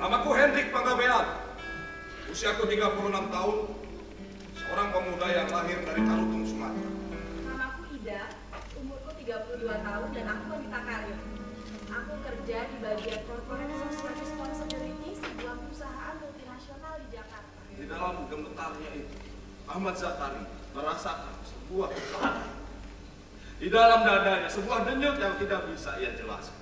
Namaku Hendrik Panggabean. Usiaku 36 tahun. Seorang pemuda yang lahir dari Tarutung, Sumatera. Namaku Ida, umurku 32 tahun dan aku wanita karir. Aku kerja di bagian corporate social responsibility sebuah perusahaan multinasional di Jakarta. Di dalam gemetarnya itu, Ahmad Zakari merasakan sebuah getaran. Di dalam dadanya sebuah denyut yang tidak bisa ia jelaskan.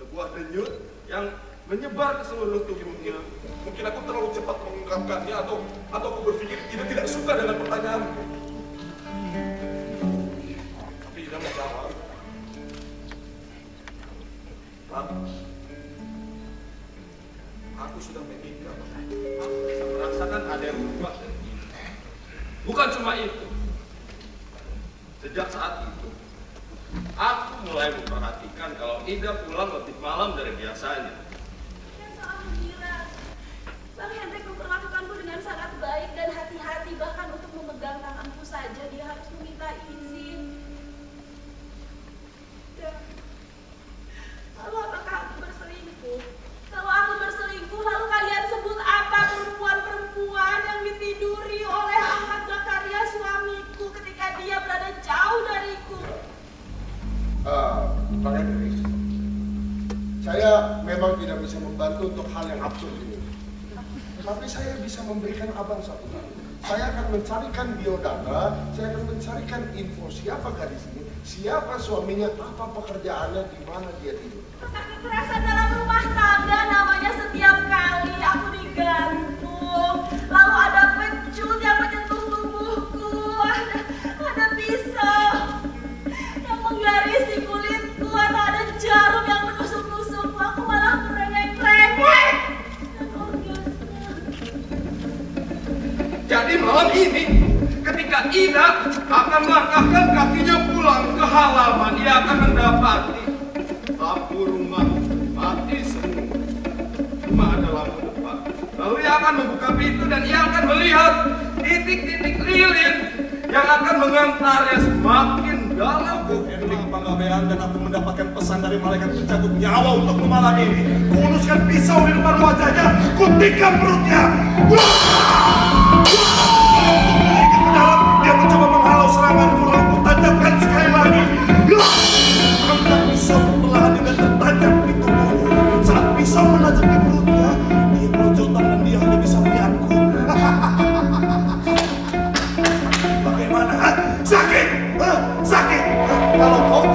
Sebuah denyut yang menyebar ke seluruh tubuhnya. Mungkin aku terlalu cepat mengungkapkannya atau atau aku berpikir Ida tidak suka dengan pertanyaan. Tapi Ida menjawab. Pak, aku sudah menikah. Aku bisa merasakan ada yang berubah. Bukan cuma itu. Sejak saat itu, aku mulai memperhatikan kalau Ida pulang lebih malam dari biasanya. Memang tidak bisa membantu untuk hal yang absurd ini. Tapi saya bisa memberikan abang satu hal. Saya akan mencarikan biodata, saya akan mencarikan info siapa gadis ini, siapa suaminya, apa pekerjaannya, di mana dia tidur. Jadi malam ini, ketika Ida akan melangkahkan kakinya pulang ke halaman, ia akan mendapati lampu rumah mati semua. Cuma ada lampu depan. Lalu ia akan membuka pintu dan ia akan melihat titik-titik lilin yang akan mengantarnya semakin dalam ke Henry Panggabean dan aku mendapatkan pesan dari malaikat pencabut nyawa untuk memalah diri. Kuluskan pisau di depan wajahnya, kutikam perutnya. Ke Kalau.